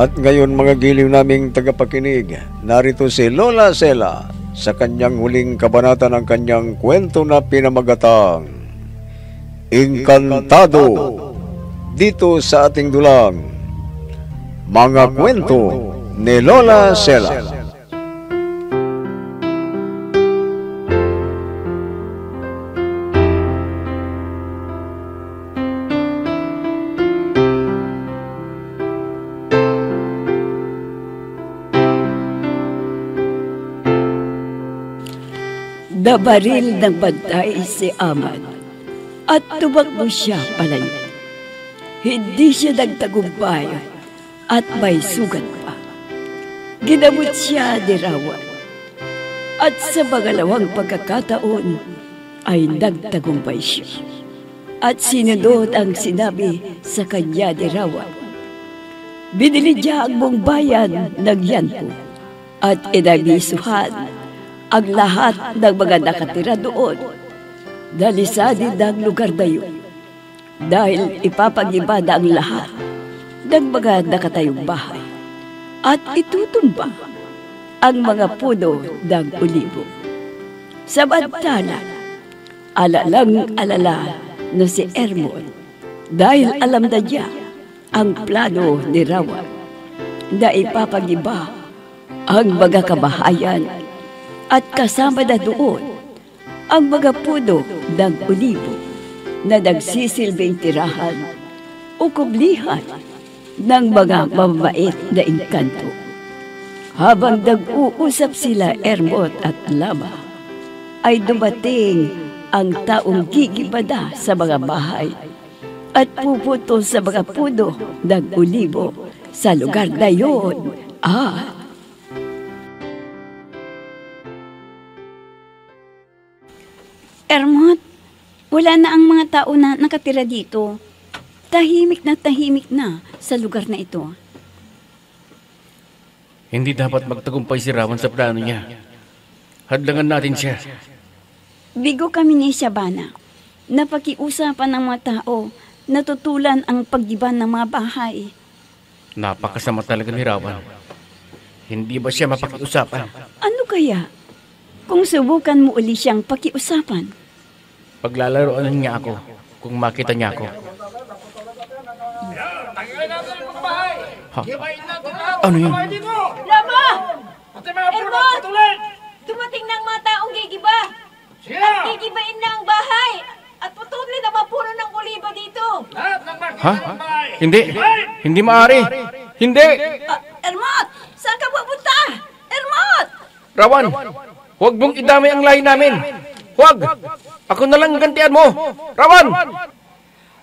At ngayon mga giliw naming tagapakinig, narito si Lola Sela sa kanyang huling kabanata ng kanyang kwento na pinamagatang Inkantado dito sa ating dulang Mga Kwento ni Lola Sela. Nabaril ng bantay si Amad at tumakbo siya palayo. Hindi siya nagtagumpay at may sugat pa. Ginamot siya ni Rawan. At sa pangalawang pagkakataon ay nagtagumpay siya. At sinunod ang sinabi sa kanya ni Rawan. Binili niya ang buong bayan ng Yanpo at inabisuhan ang lahat ng mga nakatira doon. Dalisadin ng lugar na yun. Dahil ipapag-iba na ang lahat ng mga nakatayong bahay. At itutumba ang mga puno ng ulibo. Samantala, alalang alala na si Ermon dahil alam na niya ang plano ni Rawa na ipapag-iba ang mga kabahayan at kasama na doon ang mga puno ng ulibo na nagsisilbing tirahan o kublihan ng mga mabait na inkanto. Habang nag-uusap sila Ermot at Lama, ay dumating ang taong gigibada sa mga bahay at puputo sa mga puno ng ulibo sa lugar na yon at Ermot, wala na ang mga tao na nakatira dito. Tahimik na tahimik na sa lugar na ito. Hindi dapat magtagumpay si Rawan sa plano niya. Hadlangan natin siya. Bigo kami ni Shabana. Napakiusapan ng mga tao natutulan ang paggiban ng mga bahay. Napakasama talaga ni Rawan. Hindi ba siya mapakiusapan? Ano kaya? Kung subukan mo uli siyang pakiusapan. Paglalaroan niya ako kung makita niya ako. Ha? Ano yun? Lama! Ermot! Dumating na ang mga taong gigiba! At gigibain na ang bahay! At putulin ang mga puno ng oliba dito! Ha? Hindi. Hindi maaari. Hindi. Uh, Ermot! Saan ka pupunta? Ermot! Rawan, huwag mong idamay ang lahi namin. Huwag! Ako na lang gantian mo! Rawan!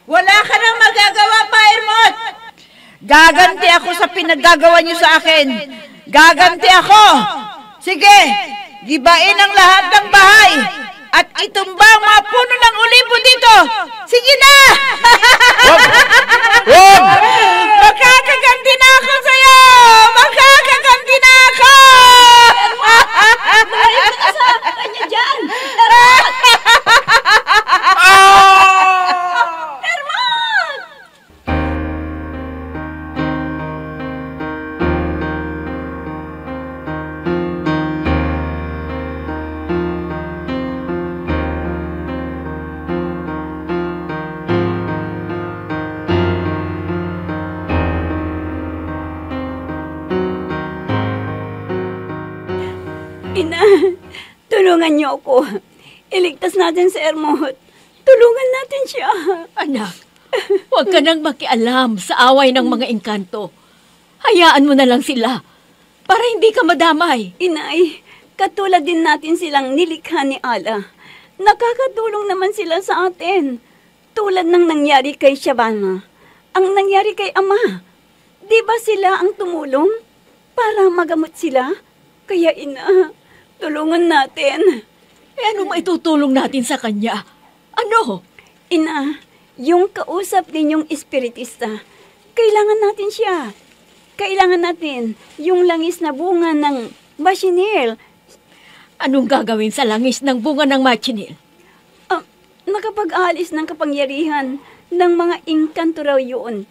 Wala ka nang magagawa, Pairmot! Gaganti ako sa pinaggagawa niyo sa akin. Gaganti ako! Sige, gibain ang lahat ng bahay at itumba ang mga puno ng ulibo dito. Sige na! Wag! Wag! Makakaganti na ako sa'yo! Tulungan niyo ako. Iligtas natin si Ermot. Tulungan natin siya. Anak, huwag ka nang makialam sa away ng mga engkanto. Hayaan mo na lang sila para hindi ka madamay. Inay, katulad din natin silang nilikha ni Allah. Nakakatulong naman sila sa atin. Tulad ng nangyari kay Shabana. Ang nangyari kay Ama. Di ba sila ang tumulong para magamot sila? Kaya ina, tulungan natin. Eh ano maitutulong natin sa kanya? Ano? Ina, yung kausap ninyong espiritista, kailangan natin siya. Kailangan natin yung langis na bunga ng basinil. Anong gagawin sa langis ng bunga ng machinil? Ah, nakapag-alis ng kapangyarihan ng mga inkanto raw yun.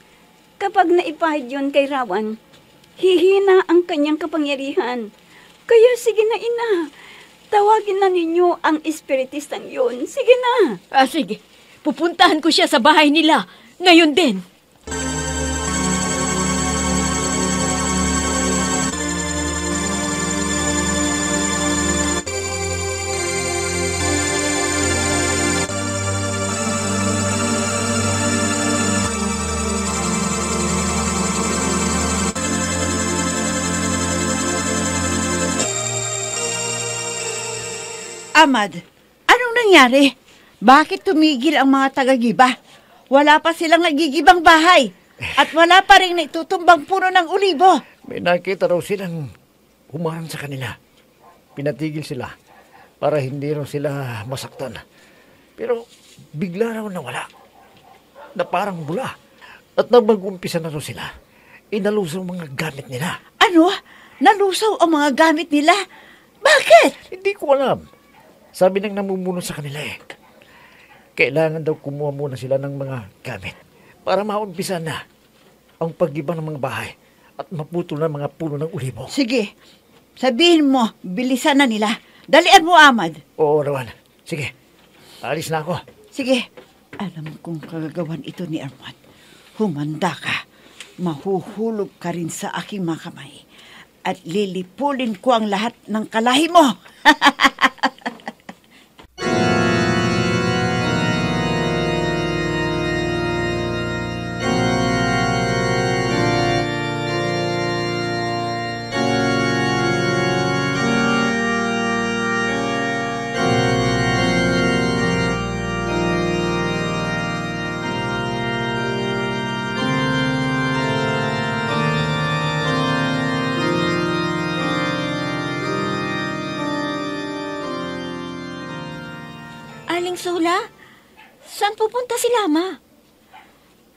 Kapag naipahid yun kay Rawan, hihina ang kanyang kapangyarihan. Kaya sige na ina, tawagin na ninyo ang espiritistang yun. Sige na. Ah, sige. Pupuntahan ko siya sa bahay nila. Ngayon din. Amad, anong nangyari? Bakit tumigil ang mga tagagiba? Wala pa silang nagigibang bahay. At wala pa rin naitutumbang puno ng ulibo. May nakita raw silang humarang sa kanila. Pinatigil sila para hindi raw sila masaktan. Pero bigla raw nawala. Na parang bula. At nang mag-umpisa na raw sila, inalusaw ang mga gamit nila. Ano? Nalusaw ang mga gamit nila? Bakit? Hindi ko alam. Sabi ng namumuno sa kanila eh. Kailangan daw kumuha muna sila ng mga gamit para maumpisa na ang paggiba ng mga bahay at maputol na mga puno ng ulibo. Sige, sabihin mo, bilisan na nila. Dalian mo, Amad. Oo, Rawan. Sige, alis na ako. Sige, alam kong kagagawan ito ni Armand. Humanda ka. Mahuhulog ka rin sa aking mga kamay. At lilipulin ko ang lahat ng kalahi mo. Sola, saan pupunta si Lama?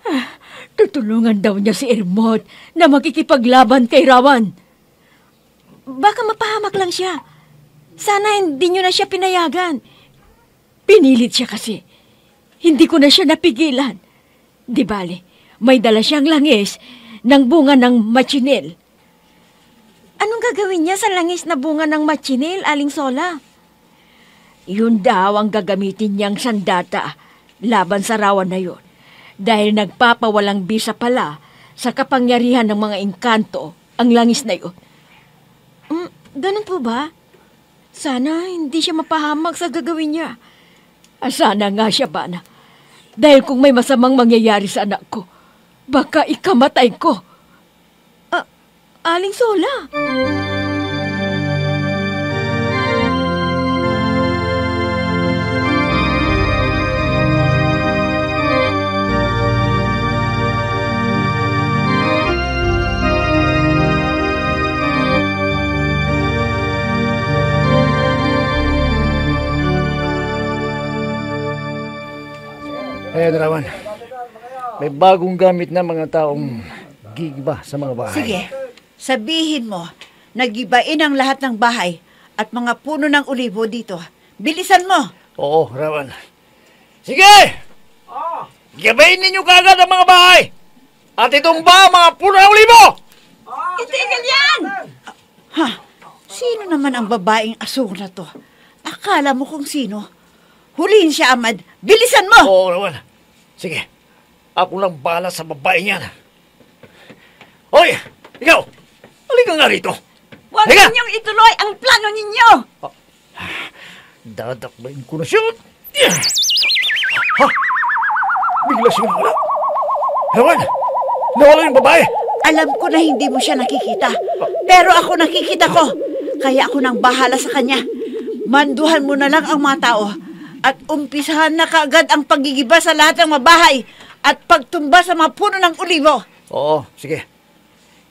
Ah, tutulungan daw niya si Ermot na makikipaglaban kay Rawan. Baka mapahamak lang siya. Sana hindi niyo na siya pinayagan. Pinilit siya kasi. Hindi ko na siya napigilan. Di bale, may dala siyang langis ng bunga ng machinil. Anong gagawin niya sa langis na bunga ng machinil, Aling Sola? Yun daw ang gagamitin niyang sandata laban sa rawan na yun. Dahil nagpapawalang bisa pala sa kapangyarihan ng mga engkanto ang langis na yun. Mm, ganun po ba? Sana hindi siya mapahamak sa gagawin niya. Ah, sana nga siya, Bana. Dahil kung may masamang mangyayari sa anak ko, baka ikamatay ko. Ah, Aling Sola. Ayan, Rawan. May bagong gamit na mga taong gigiba sa mga bahay. Sige, sabihin mo, nagibain ang lahat ng bahay at mga puno ng ulibo dito. Bilisan mo! Oo, Rawan. Sige! Gabayin ninyo kagad ang mga bahay! At itong ba mga puno ng ulibo! Itigil yan! Ha? Sino naman ang babaeng asong na to? Akala mo kung sino? Hulihin siya, Amad. Bilisan mo! Oo, Rawan. Sige. Ako lang bala sa babae niyan. Hoy! Ikaw! Halika nga rito. Huwag Halika! ninyong ituloy ang plano ninyo! Dadakbayin ko na siya. Ha? Bigla siyang nawala. Rawan! Nawala yung babae! Alam ko na hindi mo siya nakikita. Pero ako nakikita ko. Kaya ako nang bahala sa kanya. Manduhan mo na lang ang mga tao. At umpisahan na kaagad ang pagigiba sa lahat ng mabahay. At pagtumba sa mga puno ng ulibo. Oo, sige.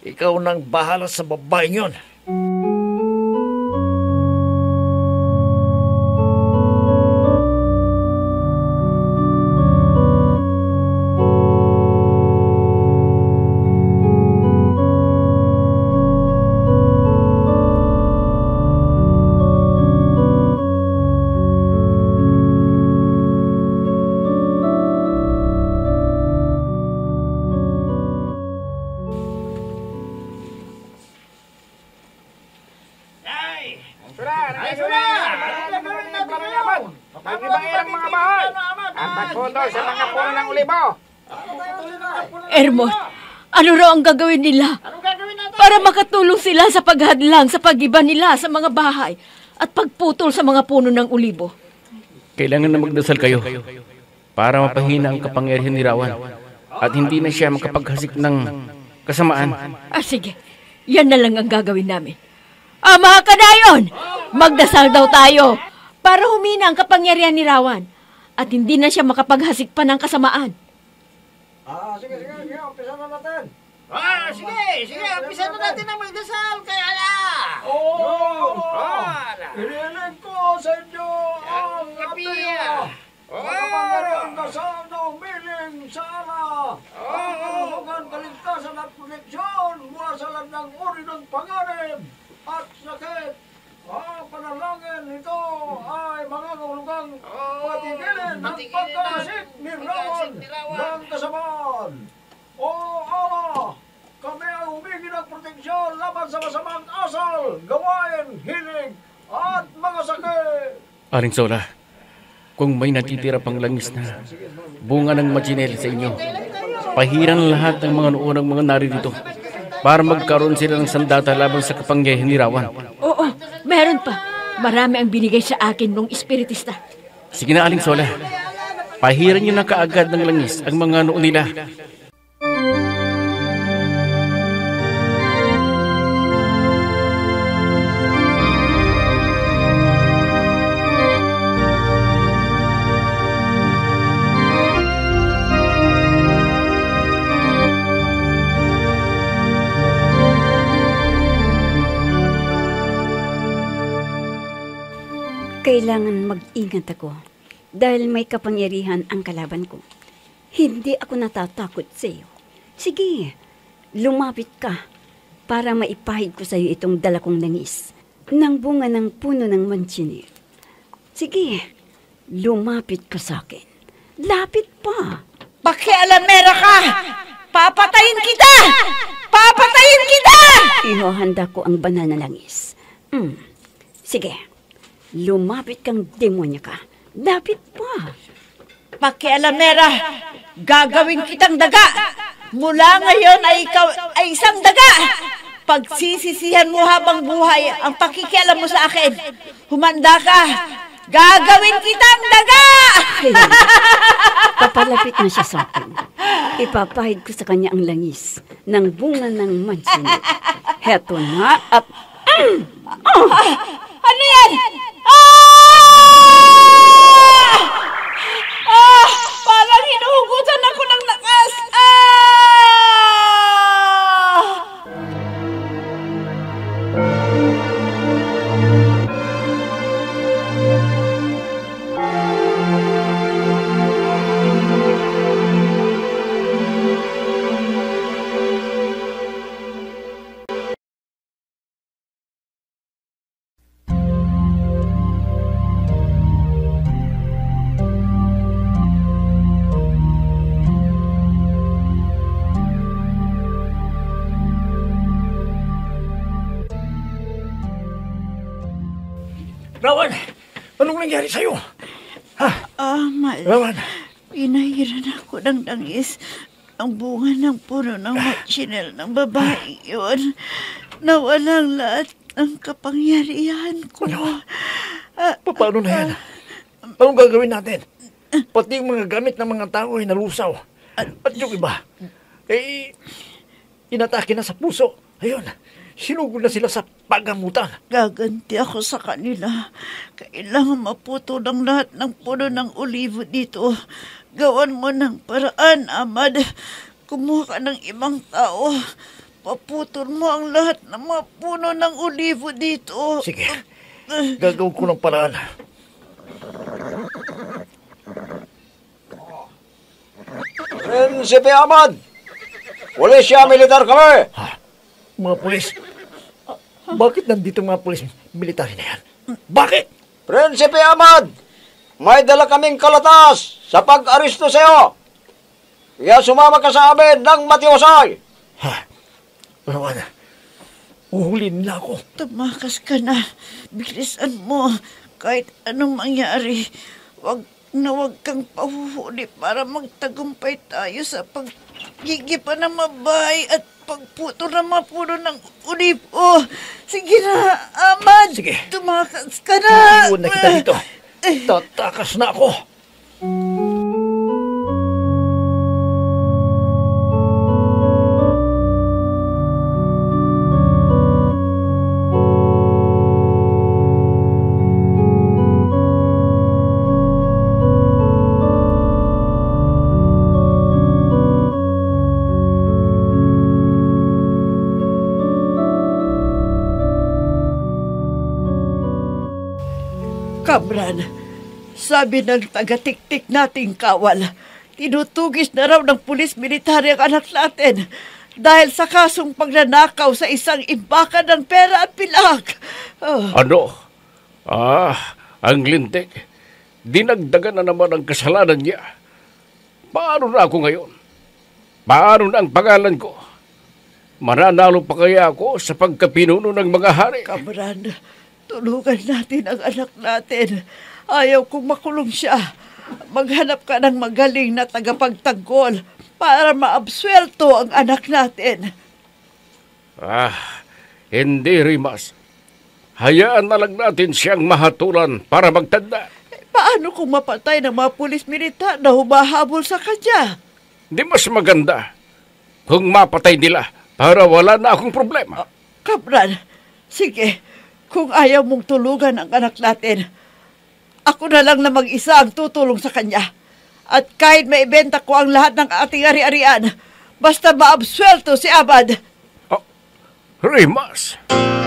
Ikaw nang bahala sa babaeng yun. Ay, sula! Ano gagawin natin ngayon? Pagibain ang mga bahay. At magputol sa mga puno ng ulibo. Ermot, ano raw ang gagawin nila? Para makatulong sila sa paghadlang sa pagiba nila sa mga bahay at pagputol sa mga puno ng ulibo. Kailangan na magdasal kayo para mapahina ang kapangyarihan ni Rawan at hindi na siya makapaghasik ng kasamaan. Ah, sige. Yan na lang ang gagawin namin. Ah, mga kadayon! Magdasal daw tayo para humina ang kapangyarihan ni Rawan at hindi na siya makapaghasik pa ng kasamaan. Ah, sige, sige, sige, umpisa na natin. Ah, sige, sige, umpisa na natin ang magdasal kay ala. Oo! Ah, Inilig ko sa inyo ang apiya. Makapangyarihan na sa umiling sa ala. Ang kahulugan, kaligtasan at proteksyon mula sa landang uri ng panganib at sakit. Ang panalangin nito ay mga kahulugang patigilin ng pagkasik ni Rawan ng kasamaan. O Allah, kami ang humingi ng proteksyon laban sa masamang asal, gawain, hilig, at mga sakit. Aling Sola, kung may natitira pang langis na bunga ng machinel sa inyo, pahiran lahat ng mga noon ng mga naririto para magkaroon sila ng sandata laban sa kapangyarihan ni Rawan. Oo, meron pa. Marami ang binigay sa akin nung espiritista. Sige na, Aling Sola. Pahiran niyo na kaagad ng langis ang mga noon nila. Kailangan mag-ingat ako dahil may kapangyarihan ang kalaban ko. Hindi ako natatakot sa iyo. Sige, lumapit ka para maipahid ko sa iyo itong dala kong langis ng bunga ng puno ng manchinil. Sige, lumapit ka sa akin. Lapit pa. Pakialamera ka! Papatayin kita! Papatayin kita! Ihohanda ko ang banal na langis. Hmm. Sige, lumapit kang demonya ka. Lapit pa. Pakialamera, gagawin kitang daga. Mula ngayon ay ikaw ay isang daga. Pagsisisihan mo habang buhay ang pakikialam mo sa akin. Humanda ka. Gagawin kitang daga! Papalapit na siya sa akin. Ipapahid ko sa kanya ang langis ng bunga ng mansinit. Heto na at... Ano yan? Ah! Ah! Ng langis ang bunga ng puno ng machinel ng babae yun. Nawalang lahat ng kapangyarihan ko. Ano? Ah, paano na yan? Anong gagawin natin? Pati yung mga gamit ng mga tao ay nalusaw. At yung iba, eh, inatake na sa puso. Ayun, sinugod na sila sa pagamutan. Gaganti ako sa kanila. Kailangan maputo ng lahat ng puno ng olivo dito. Gawan mo ng paraan, Amad. Kumuha ka ng ibang tao. Paputol mo ang lahat ng mga puno ng olivo dito. Sige, gagawin ko ng paraan. Prinsipe Ahmad! Pulisya militar kami! Mga pulis, bakit nandito mga pulis military na yan? Bakit? Prinsipe Ahmad! May dala kaming kalatas sa pag-aristo sa iyo. Kaya sumama ka sa amin ng matiwasay. Ha? Rawan, uhulin nila ako. Tumakas ka na. Bilisan mo. Kahit anong mangyari, wag na wag kang pahuhuli para magtagumpay tayo sa paggigipa ng mabahay at pagputo ng mga puno ng ulipo. Sige na, Amad. Sige. Tumakas ka na. Iwan na kita dito. Tatakas na ako. Sabi ng taga-tiktik nating kawal, tinutugis na raw ng pulis military ang anak natin dahil sa kasong pagnanakaw sa isang imbakan ng pera at pilag. Oh, Ano? Ah, ang lintik. Dinagdagan na naman ang kasalanan niya. Paano na ako ngayon? Paano na ang pangalan ko? Mananalo pa kaya ako sa pagkapinuno ng mga hari? Kamran, tulungan natin ang anak natin. Ayaw kong makulong siya. Maghanap ka ng magaling na tagapagtanggol para maabswelto ang anak natin. Ah, hindi, Rimas. Hayaan na lang natin siyang mahatulan para magtanda. Paano kung mapatay ng mga pulis militar na humahabol sa kanya? Di mas maganda kung mapatay nila para wala na akong problema. Kapran, sige, kung ayaw mong tulugan ang anak natin, ako na lang na mag-isa ang tutulong sa kanya. At kahit maibenta ko ang lahat ng ating ari-arian, basta maabswelto si Abad. Rimas! Hayop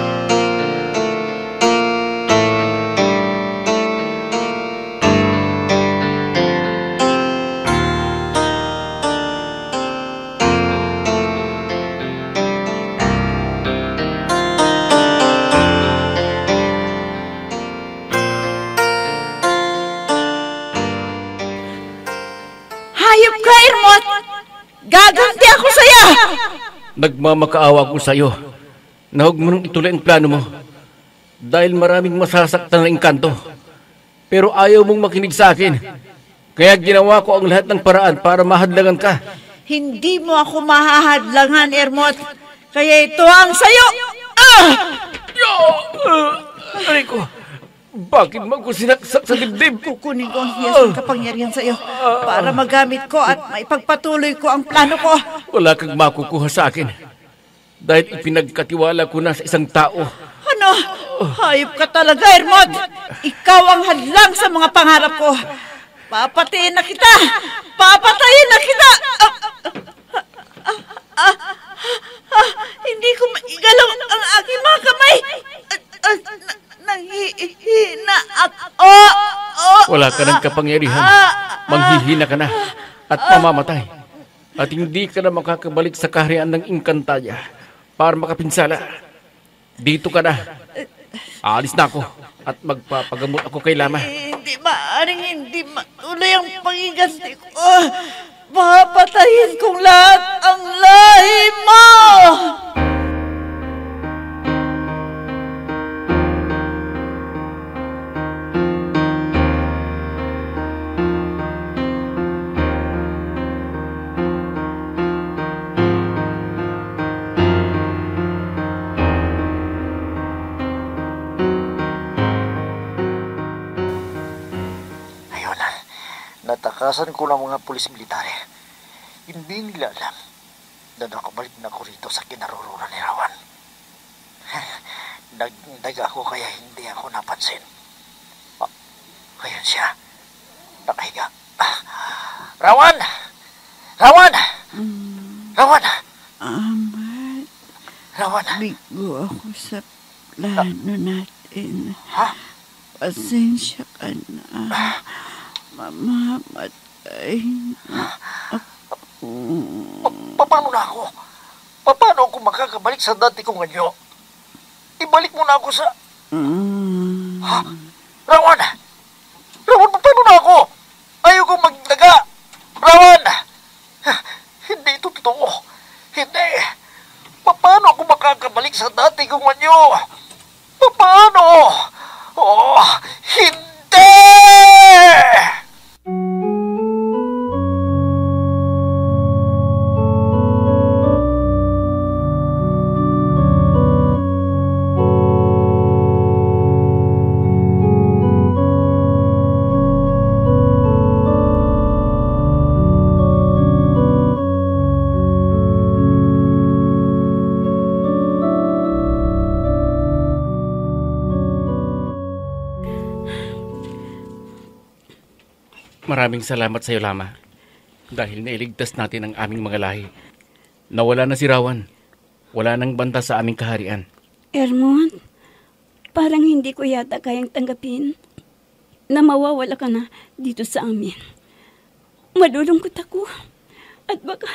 Nagmamakaawa ko sa iyo na huwag mo nang ituloy ang plano mo dahil maraming masasaktan na engkanto. Pero ayaw mong makinig sa akin. Kaya ginawa ko ang lahat ng paraan para mahadlangan ka. Hindi mo ako mahahadlangan, Irmot. Kaya ito ang sayo! Ah! Aray ko, bakit mo ko sinaksak sa dibdib? Kukunin ko ang hiyas ng kapangyarihan sa'yo para magamit ko at maipagpatuloy ko ang plano ko. Wala kang makukuha sa akin. Dahil ipinagkatiwala ko na sa isang tao. Ano? Hayop ka talaga, Hermod. Ikaw ang hadlang sa mga pangarap ko. Papatayin na kita! Papatayin na kita! Ah, ah, ah, ah, hindi ko maigalaw ang aking mga kamay. Ah, ah, Nanghihina ako. Oh, Wala ka ng kapangyarihan. Manghihina ka na at mamamatay. At hindi ka na makakabalik sa kaharian ng Inkantaya para makapinsala. Dito ka na. Aalis na ako at magpapagamot ako kay Lama. Hindi maaaring hindi matuloy ang pangiganti ko. Papatayin kong lahat ang lahi mo! Natakasan ko ng mga pulis military. Hindi nila alam na nakabalik na ako rito sa kinaroroonan ni Rawan. Nagdag ako kaya hindi ako napansin. Ah, ayun siya. Nakahiga. Ah, Rawan! Rawan! Rawan! Amad, Rawan! bigo ako sa plano natin. Ha? Pasensya ka na. Mamamatay na ako. Pa- paano na ako? Pa- paano ako makakabalik sa dati kong anyo? Ibalik mo na ako sa... Mm. Ha? Rawan! Rawan, pa- paano na ako? Ayaw kong magdaga! Rawan! Hindi ito totoo. Hindi. Pa- paano ako makakabalik sa dati kong anyo. Paano? Oh, Maraming salamat sa iyo, Lama. Dahil nailigtas natin ang aming mga lahi. Nawala na si Rawan. Wala nang banta sa aming kaharian. Ermon, parang hindi ko yata kayang tanggapin na mawawala ka na dito sa amin. Malulungkot ako at baka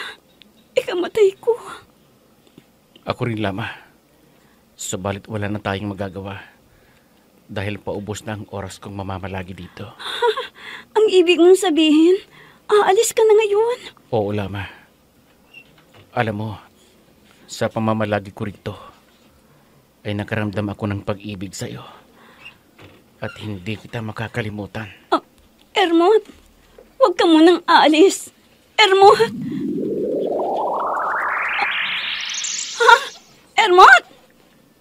ikamatay ko. Ako rin, Lama. Subalit wala na tayong magagawa. Dahil paubos na ang oras kong mamamalagi dito. Ang ibig mong sabihin, aalis ka na ngayon. Oo, Lama. Alam mo, sa pamamalagi ko rito, ay nakaramdam ako ng pag-ibig sa iyo. At hindi kita makakalimutan. Oh, Ermot, huwag ka munang aalis. Ermot! Ha? Ermot!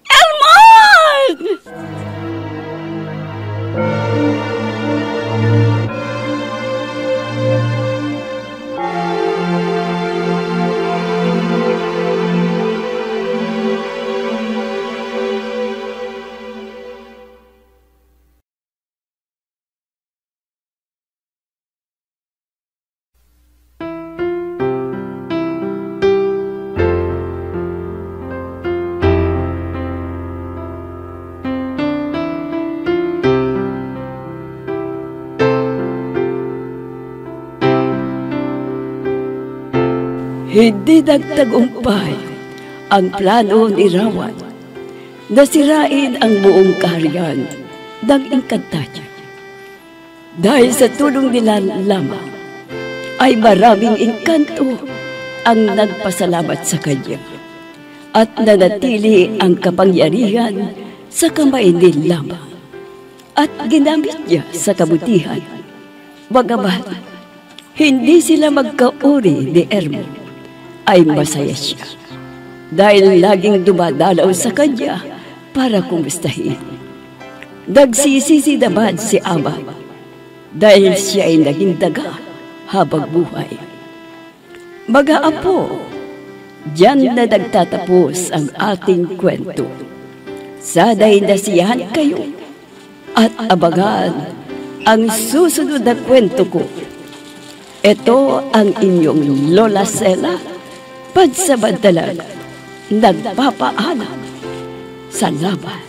Ermot! Hindi nagtagumpay ang plano ni Rawan na sirain ang buong kaharian ng Encantadia. Dahil sa tulong nila lamang, ay maraming engkanto ang nagpasalamat sa kanya at nanatili ang kapangyarihan sa kamay ni lamang at ginamit niya sa kabutihan. Bagamat hindi sila magkauri ni Ermo, ay masaya siya dahil laging dumadalaw sa kanya para kumustahin. Nagsisisi naman si Ama dahil siya ay naging daga habang buhay. Mga apo, diyan na nagtatapos ang ating kwento. Sana'y nasiyahan kayo at abangan ang susunod na kwento ko. Ito ang inyong Lola Sela, pansamantalang nagpapaalam. Sa laban.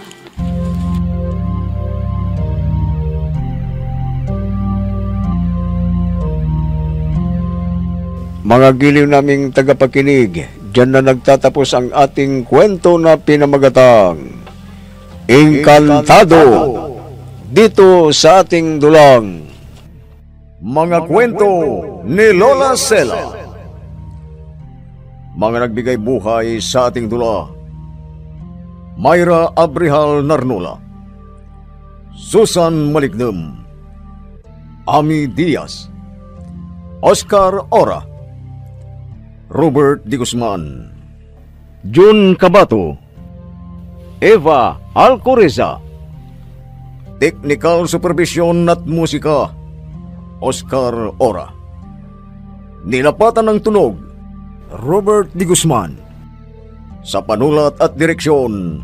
Mga giliw naming tagapakinig, dyan na nagtatapos ang ating kwento na pinamagatang Inkantado dito sa ating dulang. Mga kwento ni Lola Sela Mga nagbigay buhay sa ating dula. Myra Abrihal Narnula Susan Malignem. Ami Diaz. Oscar Ora. Robert Di Guzman, Jun Cabato, Eva Alcoreza, Technical Supervision at Musika, Oscar Ora. Nilapatan ng tunog, Robert Di Guzman. Sa panulat at direksyon,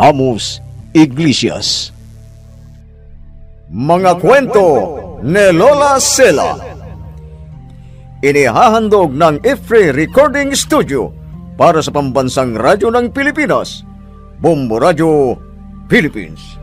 Amos Iglesias. Mga kwento ni Lola Sela inihahandog ng IFRE Recording Studio para sa pambansang radyo ng Pilipinas, Bombo Radio, Philippines.